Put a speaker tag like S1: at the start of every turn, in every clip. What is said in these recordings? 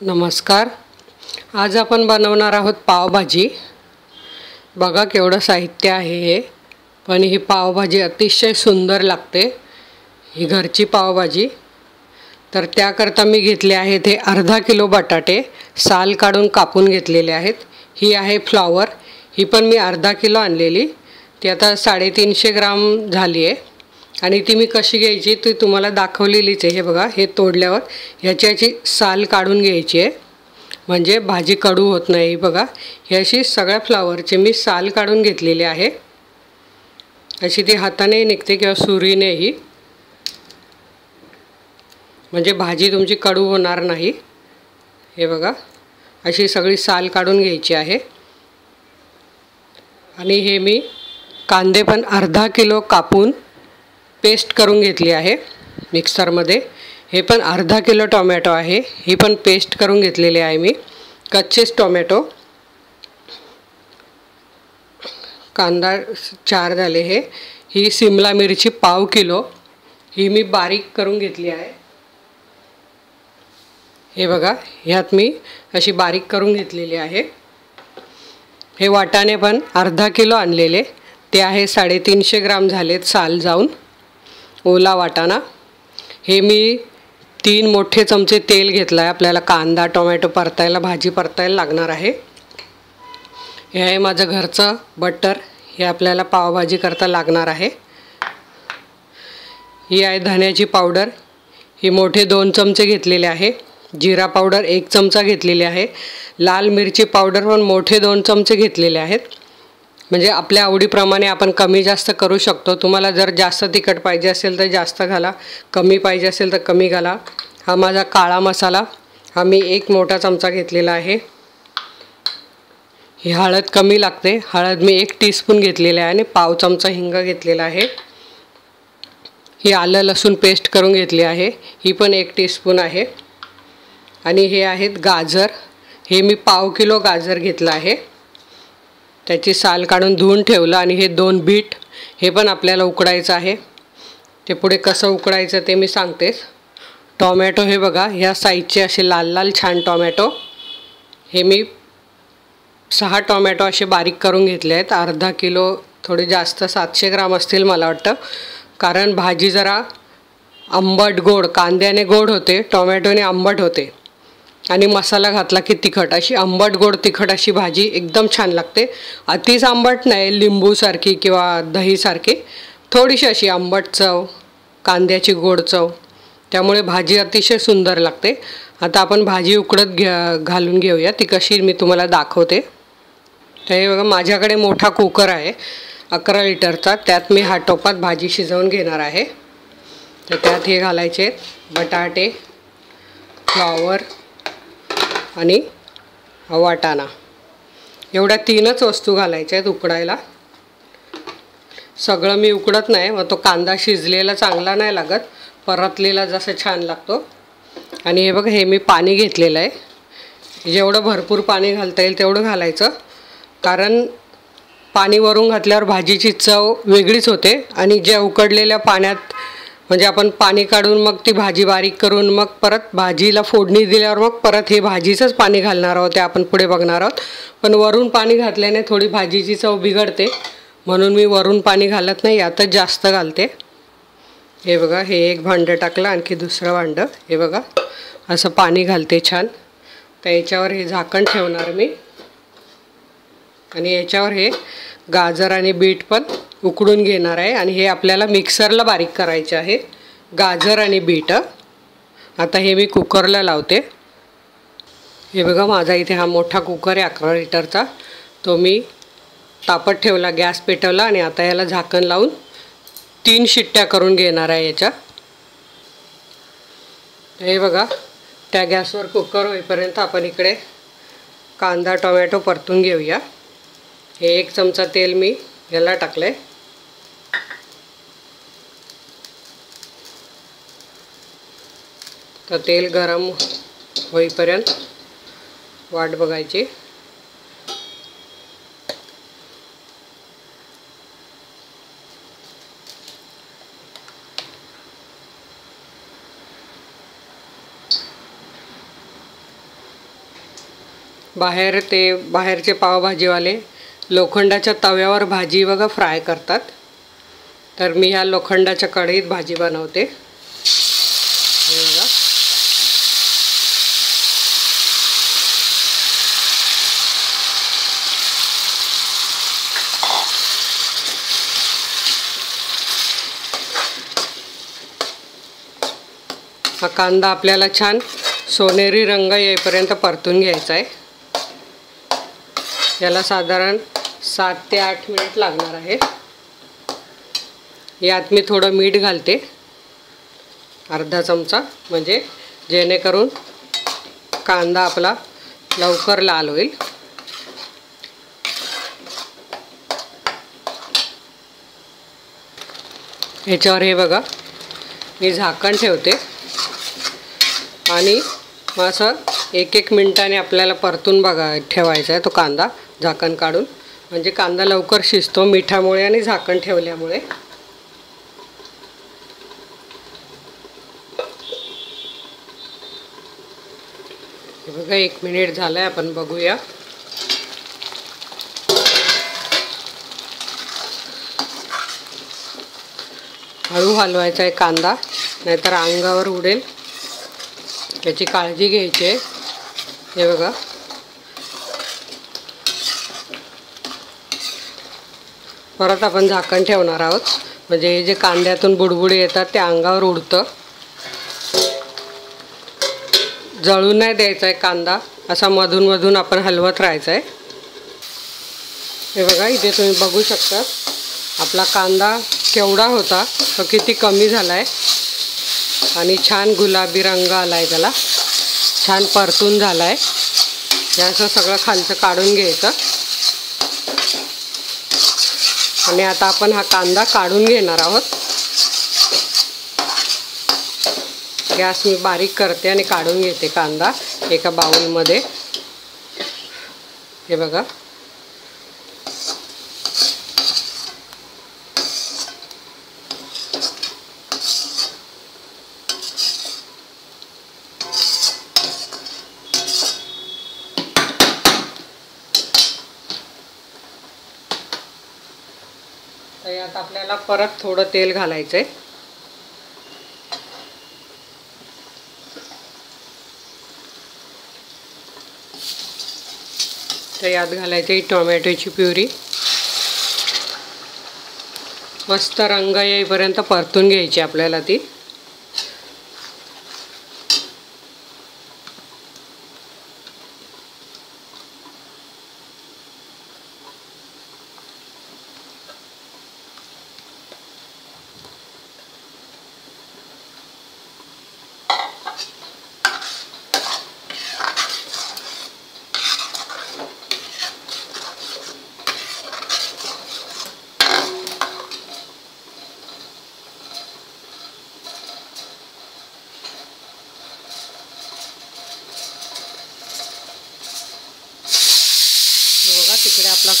S1: नमस्कार. आज आपण बनवणार आहोत पावभाजी. बघा केवढं साहित्य आहे हे. पण ही पावभाजी अतिशय सुंदर लागते. ही घरची पावभाजी. तर त्याकरता मी घेतले आहेत हे अर्धा किलो बटाटे. साल काढून कापून घेतलेले आहेत. ही आहे फ्लॉवर. ही पण मी अर्धा किलो आणलेली. ती आता साडेतीनशे ग्राम झाली आहे. आणि ती मी कशी घ्यायची ती तुम्हाला दाखवलेलीच आहे. हे बघा हे तोडल्यावर ह्याची याची साल काढून घ्यायची आहे. म्हणजे भाजी कडू होत नाही बघा. ही अशी सगळ्या फ्लावरची मी साल काढून घेतलेली आहे. अशी ती हाताने निघते किंवा सुरीनेही. म्हणजे भाजी तुमची कडू होणार नाही. हे बघा अशी सगळी साल काढून घ्यायची आहे. आणि हे मी कांदे पण अर्धा किलो कापून पेस्ट करून घेतली आहे मिक्सरमध्ये हे पण अर्धा किलो टोमॅटो आहे. ही पण पेस्ट करून घेतलेली आहे मी. कच्चेच टोमॅटो. कांदा चार झाले हे. ही सिमला मिरची पाव किलो. ही मी बारीक करून घेतली आहे. हे बघा ह्यात मी अशी बारीक करून घेतलेली आहे. हे वाटाणे पण अर्धा किलो आणलेले. ते आहे साडेतीनशे ग्राम झालेत साल जाऊन. ओला वाटाणा हे मी तीन मोठे चमचे तेल घेतलं आहे आपल्याला कांदा टोमॅटो परतायला भाजी परतायला लागणार आहे. हे आहे माझं घरचं बटर. हे आपल्याला पावभाजी करता लागणार आहे. ही आहे धण्याची पावडर. ही मोठे दोन चमचे घेतलेले आहे. जिरा पावडर एक चमचा घेतलेली आहे. लाल मिरची पावडर पण मोठे दोन चमचे घेतलेले आहेत. म्हणजे आपल्या आवडीप्रमाणे आपण कमी जास्त करू शकतो. तुम्हाला जर जास्त तिखट पाहिजे असेल तर जास्त घाला. कमी पाहिजे असेल तर कमी घाला. हा माझा काळा मसाला. हा मी एक मोठा चमचा घेतलेला आहे. ही हळद कमी लागते. हळद मी एक टीस्पून घेतलेली आहे आणि पाव चमचा हिंग घेतलेला आहे. ही आलं लसूण पेस्ट करून घेतली आहे. ही पण एक टीस्पून आहे. आणि हे आहेत गाजर. हे मी पाव किलो गाजर घेतलं आहे. त्याची साल काढून धुवून ठेवलं आणि हे दोन बीट हे पण आपल्याला उकडायचं आहे. ते पुढे कसं उकडायचं ते मी सांगतेच. टॉमॅटो हे बघा ह्या साईजचे असे लाल लाल छान टॉमॅटो. हे मी सहा टॉमॅटो असे बारीक करून घेतले आहेत. अर्धा किलो थोडे जास्त सातशे ग्राम असतील मला वाटतं. कारण भाजी जरा आंबट गोड कांद्याने गोड होते टॉमॅटोने आंबट होते. आणि मसाला घातला की तिखट. अशी आंबट गोड तिखट अशी भाजी एकदम छान लागते. अतिच आंबट नाही लिंबूसारखी किंवा दहीसारखी. थोडीशी अशी आंबट चव कांद्याची गोड चव. त्यामुळे भाजी अतिशय सुंदर लागते. आता आपण भाजी उकडत घ्या घालून घेऊया. ती कशी मी तुम्हाला दाखवते. तर हे बघा माझ्याकडे मोठा कुकर आहे अकरा लिटरचा. त्यात मी हा टोपात भाजी शिजवून घेणार आहे. तर त्यात हे घालायचे बटाटे फ्लॉवर आणि वाटाणा. एवढ्या तीनच वस्तू घालायच्या आहेत उकडायला. सगळं मी उकडत नाही मग तो कांदा शिजलेला चांगला नाही लागत परतलेला जसं छान लागतो. आणि हे बघ हे मी पाणी घेतलेलं आहे. जेवढं भरपूर पाणी घालता येईल तेवढं घालायचं. कारण पाणी वरून घातल्यावर भाजीची चव वेगळीच होते आणि ज्या उकडलेल्या पाण्यात म्हणजे आपण पाणी काढून मग ती भाजी बारीक करून मग परत भाजीला फोडणी दिल्यावर मग परत हे भाजीचंच पाणी घालणार आहोत ते आपण पुढे बघणार आहोत. पण वरून पाणी घातल्याने थोडी भाजीची चव बिघडते. म्हणून मी वरून पाणी घालत नाही यातच जास्त घालते. हे बघा हे एक भांडं टाकलं आणखी दुसरं भांडं. हे बघा असं पाणी घालते छान. तर याच्यावर हे झाकण ठेवणार मी. आणि याच्यावर हे गाजर आणि बीट पण उकडून घेणार आहे आणि हे आपल्याला मिक्सरला बारीक करायचे आहे. गाजर आणि बीट. आता हे मी कुकरला लावते. हे बघा माझा इथे हा मोठा कुकर आहे अकरा लिटरचा. तो मी तापत ठेवला गॅस पेटवला आणि आता याला झाकण लावून तीन शिट्ट्या करून घेणार आहे याच्या. हे बघा त्या गॅसवर कुकर होईपर्यंत आपण इकडे कांदा टोमॅटो परतून घेऊया. हे एक चमचा तेल मी याला टाकलं आहे तर तेल गरम होईपर्यंत वाट बघायची. बाहेर ते बाहेरचे पावभाजीवाले लोखंडाच्या तव्यावर भाजी बघा फ्राय करतात. तर मी ह्या लोखंडाच्या कढईत भाजी बनवते हे बघा हा कांदा आपल्याला छान सोनेरी रंग येईपर्यंत परतून घ्यायचा आहे. याला साधारण सात ते आठ मिनिट लागणार आहे. यात मी थोडं मीठ घालते. अर्धा चमचा म्हणजे जेणेकरून कांदा आपला लवकर लाल होईल. ह्याच्यावर हे बघा मी झाकण ठेवते. आणि मग असं एक एक मिनटाने आपल्याला परतून बघा ठेवायचा आहे तो कांदा झाकण काढून. म्हणजे कांदा लवकर शिजतो मिठामुळे आणि झाकण ठेवल्यामुळे. बघा एक मिनिट झालं आहे आपण बघूया. हळू हलवायचा आहे कांदा नाहीतर अंगावर उडेल. याची काळजी घ्यायची. आहे हे बघा. परत आपण झाकण ठेवणार आहोत. म्हणजे हे जे कांद्यातून बुडबुडे येतात ते अंगावर उडतं. जळून नाही द्यायचा आहे कांदा. असा मधून मधून आपण हलवत राहायचा आहे हे बघा इथे तुम्ही बघू शकता. आपला कांदा केवढा होता तो किती कमी झाला आहे आणि छान गुलाबी रंग आला आहे त्याला. छान परतून झाला आहे हे असं सगळं खालचं काढून घ्यायचं. आणि आता आपण हा कांदा काढून घेणार आहोत. गॅस मी बारीक करते आणि काढून घेते कांदा एका बाउलमध्ये. हे बघा. तर यात आपल्याला परत थोडं तेल घालायचं आहे तर यात घालायची टोमॅटोची प्युरी. मस्त रंग येईपर्यंत परतून घ्यायची आपल्याला ती बघा तिकडे आपला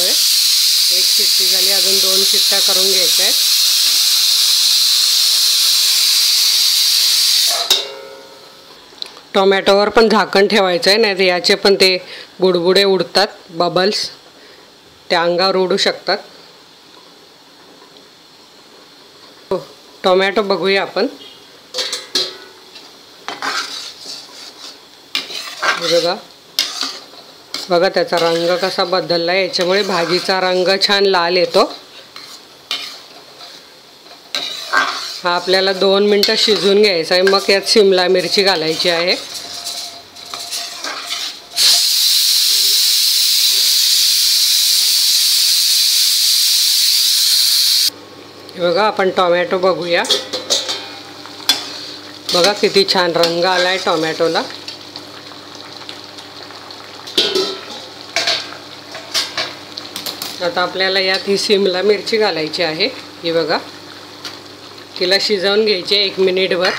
S1: कुकरही एक शिट्टी झाली अजून दोन शिट्ट्या करून घ्यायच्या आहेत टोमॅटोवर पण झाकण ठेवायचं आहे नाही तर याचे पण ते बुडबुडे उडतात बबल्स. त्या अंगावर उडू शकतात. हो टोमॅटो बघूया आपण. बघा. बघा त्याचा रंग कसा बदलला आहे. याच्यामुळे भाजीचा रंग छान लाल येतो. हा आपल्याला दोन मिनटं शिजून घ्यायचा आहे. मग यात शिमला मिरची घालायची आहे. बघा आपण टोमॅटो बघूया. बघा किती छान रंग आला आहे टोमॅटोला. आता आपल्याला यात ही सिमला मिरची घालायची आहे. ही बघा. तिला शिजवून घ्यायची आहे एक मिनिटभर.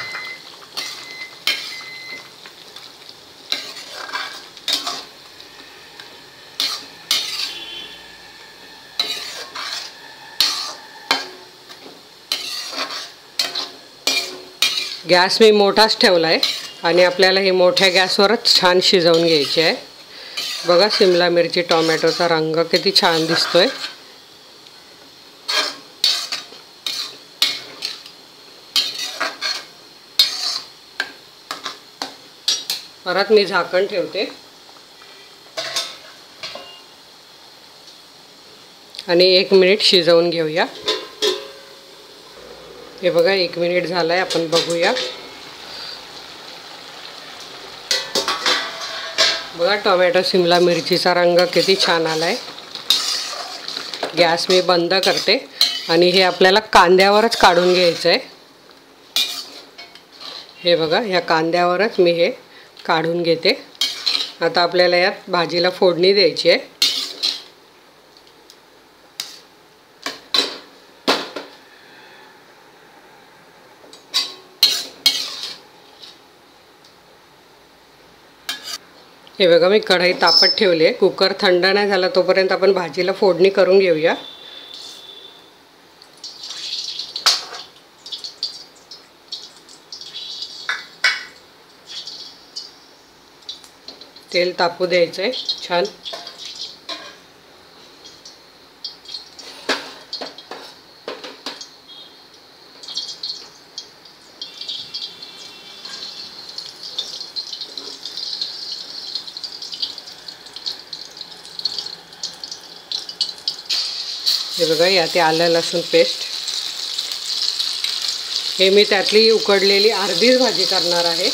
S1: गॅस मी मोठाच ठेवला आहे आणि आपल्याला हे मोठ्या गॅसवरच छान शिजवून घ्यायची आहे. बघा शिमला मिरची टोमॅटोचा रंग किती छान दिसतोय. परत मी झाकण ठेवते. आणि एक मिनिट शिजवून घेऊया. हे बघा एक मिनिट झालाय आपण बघूया. बघा टोमॅटो शिमला मिरचीचा रंग किती छान आला आहे गॅस मी बंद करते आणि हे आपल्याला कांद्यावरच काढून घ्यायचं आहे हे बघा ह्या कांद्यावरच मी हे काढून घेते. आता आपल्याला यात भाजीला फोडणी द्यायची आहे. हे बघा मी कढई तापत ठेवली आहे. कुकर थंड नाही झाला तोपर्यंत आपण भाजीला फोडणी करून घेऊया. तेल तापू द्यायचं आहे छान. बघा यात आलं लसूण पेस्ट हे मी त्यातली उकडलेली अर्धीच भाजी करणार आहे.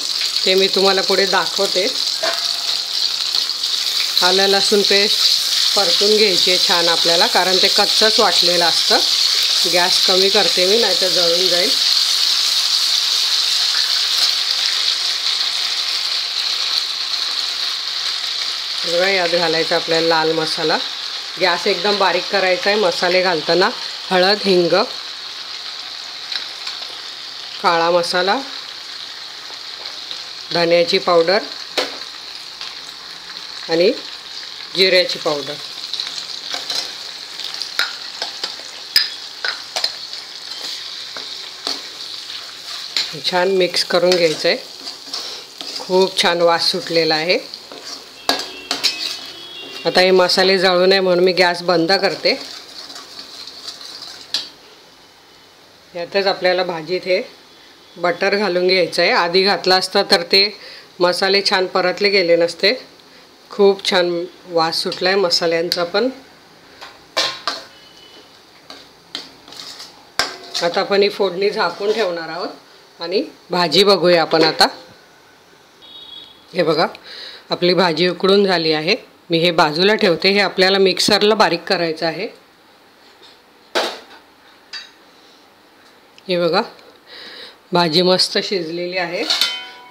S1: ते मी तुम्हाला पुढे दाखवते. आलं लसूण पेस्ट परतून घ्यायची आहे छान आपल्याला कारण ते कच्चंच वाटलेलं असतं. गॅस कमी करते मी नाही तर जळून जाईल. बघा यात घालायचा आपल्याला लाल मसाला. गॅस एकदम बारीक करायचा आहे. मसाले घालताना हळद हिंग काळा मसाला धन्याची पावडर आणि जिऱ्याची पावडर. छान मिक्स करून घ्यायचं आहे खूप छान वास सुटलेला आहे. आता हे मसाले जळू नये म्हणून मी गॅस बंद करते. यातच आपल्याला भाजीत हे बटर घालून घ्यायचं आहे. आधी घातला असता तर ते मसाले छान परतले गेले नसते. खूप छान वास सुटला आहे मसाल्यांचा पण. आता आपण ही फोडणी झाकून ठेवणार आहोत आणि भाजी बघूया आपण आता. हे बघा आपली भाजी उकडून झाली आहे. मी हे बाजूला ठेवते हे आपल्याला मिक्सरला बारीक करायचं आहे. हे बघा भाजी मस्त शिजलेली आहे.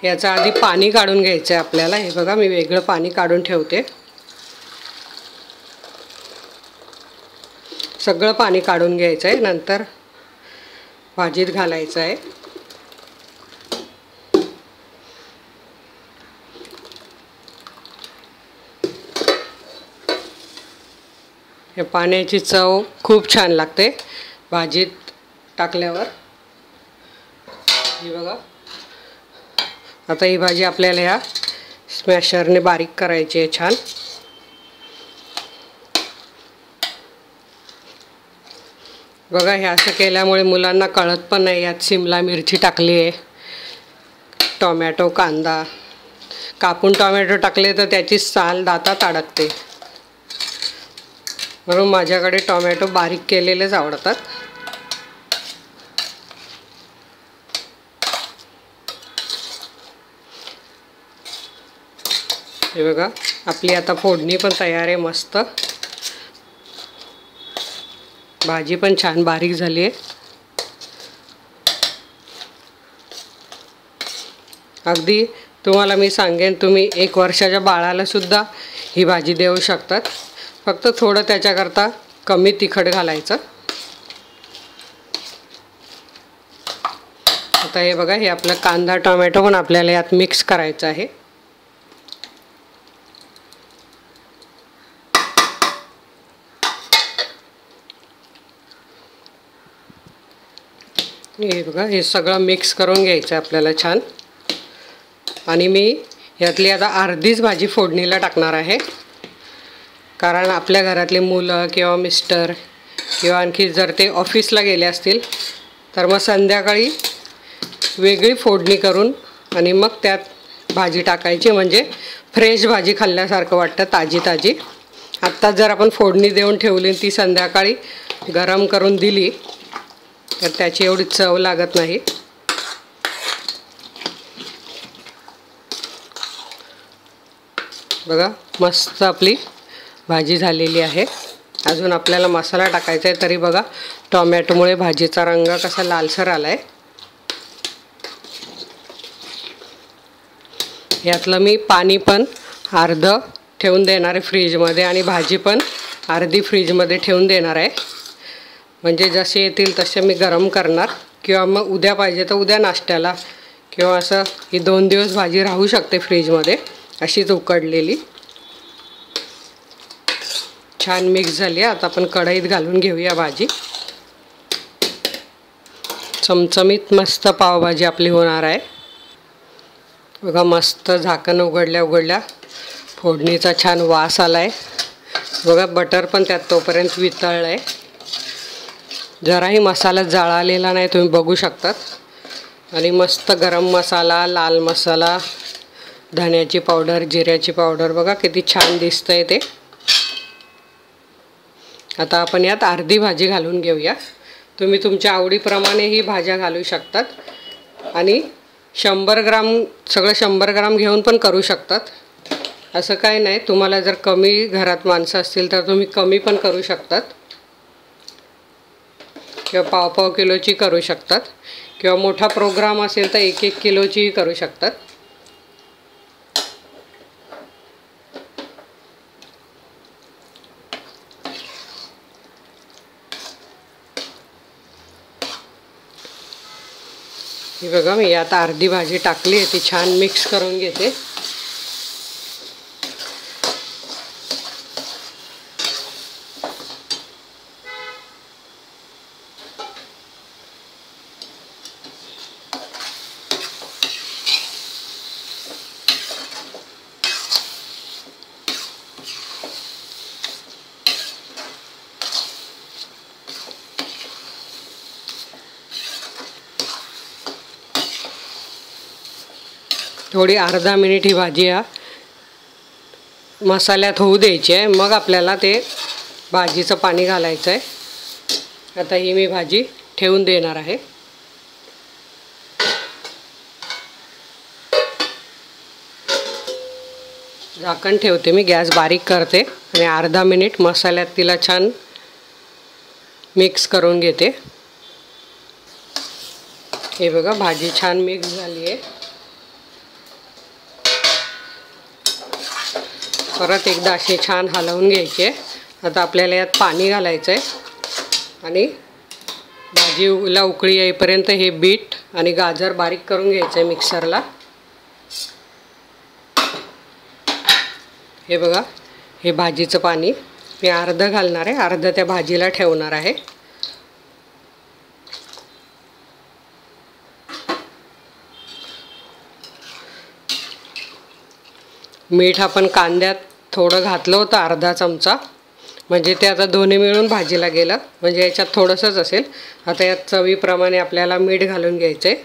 S1: याचं आधी पाणी काढून घ्यायचं आहे आपल्याला. हे बघा मी वेगळं पाणी काढून ठेवते. सगळं पाणी काढून घ्यायचं आहे. नंतर भाजीत घालायचं आहे. हे पाण्याची चव खूप छान लागते. भाजीत टाकल्यावर. ही बघा. आता ही भाजी आपल्याला ह्या स्मॅशरने बारीक करायची आहे छान. बघा हे असं केल्यामुळे मुलांना कळत पण नाही यात शिमला मिरची टाकली आहे. टोमॅटो कांदा. कापून टोमॅटो टाकले तर त्याची साल दातात अडकते. म्हणून माझ्याकडे टोमॅटो बारीक केलेलेच आवडतात. हे बघा आपली आता फोडणी पण तयार आहे मस्त. भाजी पण छान बारीक झाली आहे. अगदी तुम्हाला मी सांगेन तुम्ही एक वर्षाच्या बाळालासुद्धा ही भाजी देऊ शकतात. फक्त थोडं त्याच्याकरता कमी तिखट घालायचं. आता हे बघा हे आपलं कांदा टोमॅटो पण आपल्याला यात मिक्स करायचं आहे. हे बघा हे सगळं मिक्स करून घ्यायचं आहे आपल्याला छान. आणि मी यातली आता अर्धीच भाजी फोडणीला टाकणार आहे. कारण आपल्या घरातले मुलं किंवा मिस्टर किंवा आणखी जर ते ऑफिसला गेले असतील तर मग संध्याकाळी वेगळी फोडणी करून आणि मग त्यात भाजी टाकायची. म्हणजे फ्रेश भाजी खाल्ल्यासारखं वाटतं ताजी ताजी. आत्ताच जर आपण फोडणी देऊन ठेवली ती संध्याकाळी गरम करून दिली तर त्याची एवढी चव लागत नाही. बघा मस्त आपली भाजी झालेली आहे. अजून आपल्याला मसाला टाकायचा आहे तरी बघा. टॉमॅटोमुळे भाजीचा रंग कसा लालसर आला आहे यातलं मी पाणी पण अर्ध ठेवून देणार आहे फ्रीजमध्ये आणि भाजी पण अर्धी फ्रीजमध्ये ठेवून देणार आहे. म्हणजे जसे येतील तसे मी गरम करणार. किंवा मग उद्या पाहिजे तर उद्या नाश्त्याला. किंवा असं ही दोन दिवस भाजी राहू शकते फ्रीजमध्ये. अशीच उकडलेली. छान मिक्स झाली आहे. आता आपण कढईत घालून घेऊया भाजी. चमचमीत मस्त पावभाजी आपली होणार आहे. बघा मस्त झाकण उघडल्या उघडल्या फोडणीचा छान वास आला आहे बघा बटर पण त्यात तोपर्यंत वितळलं आहे जराही मसाला जाळालेला नाही तुम्ही बघू शकतात. आणि मस्त गरम मसाला लाल मसाला धण्याची पावडर जिऱ्याची पावडर बघा किती छान दिसतं आहे ते. आता आपण यात अर्धी भाजी घालून घेऊया. तुम्ही तुमच्या आवडीप्रमाणे ही भाज्या घालू शकतात. आणि शंभर ग्राम सगळं शंभर ग्राम घेऊन पण करू शकतात. असं काय नाही तुम्हाला जर कमी घरात माणसं असतील तर तुम्ही कमी पण करू शकतात. किंवा पाव पाव किलोची करू शकतात. किंवा मोठा प्रोग्राम असेल तर एक एक किलोचीही करू शकतात. ही बघा मी आता अर्धी भाजी टाकली आहे ती छान मिक्स करून घेते. थोडी अर्धा मिनिट ही भाजी या मसाल्यात होऊ द्यायची आहे. मग आपल्याला ते भाजीचं पाणी घालायचं आहे. आता ही मी भाजी ठेवून देणार आहे. झाकण ठेवते मी गॅस बारीक करते आणि अर्धा मिनिट मसाल्यात तिला छान मिक्स करून घेते. हे बघा भाजी छान मिक्स झाली आहे. परत एकदा असे छान हलवून घ्यायचे आता आपल्याला यात पाणी घालायचं आहे. आणि भाजीला उकळी येईपर्यंत हे बीट आणि गाजर बारीक करून घ्यायचं आहे मिक्सरला. हे बघा हे भाजीचं पाणी मी अर्धं घालणार आहे. अर्धं त्या भाजीला ठेवणार आहे. मीठ आपण कांद्यात थोडं घातलं होतं अर्धा चमचा. म्हणजे ते आता दोन्ही मिळून भाजीला गेलं. म्हणजे याच्यात थोडंसंच असेल. आता यात चवीप्रमाणे आपल्याला मीठ घालून घ्यायचं आहे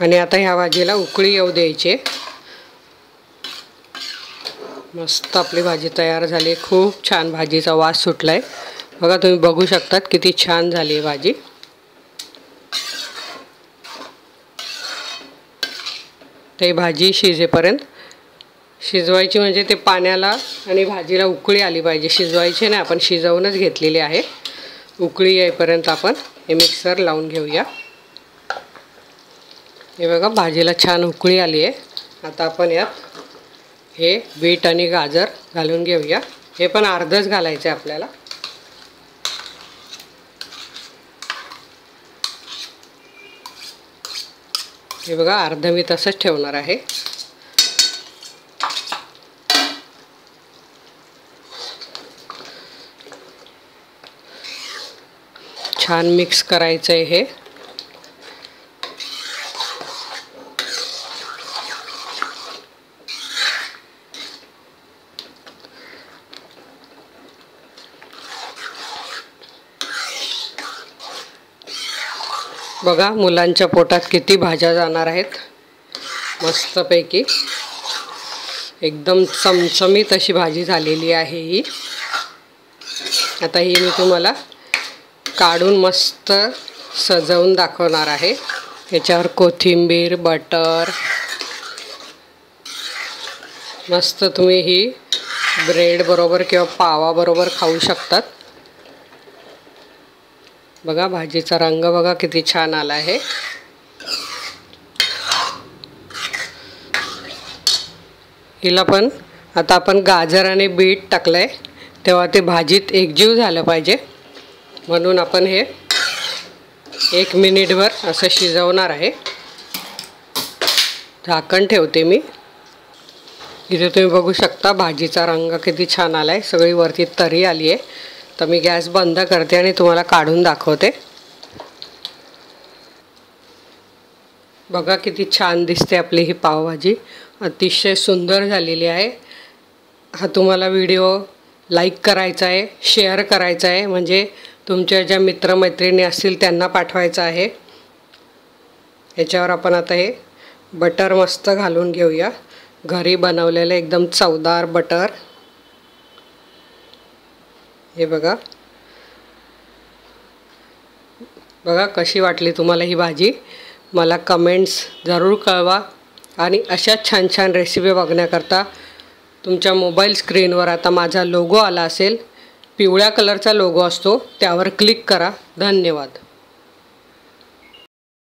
S1: आणि आता ह्या भाजीला उकळी येऊ द्यायची. मस्त आपली भाजी तयार झाली. खूप छान भाजीचा वास सुटला आहे बघा तुम्ही बघू शकतात किती छान झाली आहे भाजी. ते भाजी शिजेपर्यंत. शिजवायची म्हणजे ते पाण्याला आणि भाजीला उकळी आली पाहिजे. शिजवायची नाही आपण शिजवूनच घेतलेली आहे. उकळी येईपर्यंत आपण हे मिक्सर लावून घेऊया. हे बघा भाजीला छान उकळी आली आहे. आता आपण यात हे बीट आणि गाजर घालून घेऊया. हे पण अर्धच घालायचं आहे आपल्याला. हे बघा अर्धवी तसंच ठेवणार आहे. छान मिक्स करायचं आहे हे. बघा मुलांच्या पोटात किती भाज्या जाणार आहेत. मस्तपैकी. एकदम चमचमीत अशी भाजी झालेली आहे ही. आता ही मी तुम्हाला काढून मस्त सजवून दाखवणार आहे. याच्यावर कोथिंबीर बटर. मस्त तुम्ही ही ब्रेड बरोबर किंवा पावाबरोबर खाऊ शकतात. बघा भाजीचा रंग बघा किती छान आला आहे. हिला पण आता आपण गाजर आणि बीट टाकलं आहे तेव्हा ते भाजीत एकजीव झालं पाहिजे. म्हणून आपण हे एक मिनिटभर असं शिजवणार आहे. झाकण ठेवते मी. इथे तुम्ही बघू शकता भाजीचा रंग किती छान आला आहे सगळी वरती तरी आली आहे तर मी गॅस बंद करते आणि तुम्हाला काढून दाखवते. बघा किती छान दिसते आपली ही पावभाजी. अतिशय सुंदर झालेली आहे. हा तुम्हाला व्हिडिओ लाईक करायचा आहे शेअर करायचा आहे म्हणजे तुमच्या ज्या मित्रमैत्रिणी असतील त्यांना पाठवायचं आहे. याच्यावर आपण आता हे बटर मस्त घालून घेऊया. घरी बनवलेलं एकदम चवदार बटर. हे बघा. बघा कशी वाटली तुम्हाला ही भाजी. मला कमेंट्स जरूर कळवा आणि अशाच छान छान रेसिपी बघण्याकरता तुमच्या मोबाईल स्क्रीनवर आता माझा लोगो आला असेल. पिवळ्या कलरचा लोगो असतो. त्यावर क्लिक करा. धन्यवाद.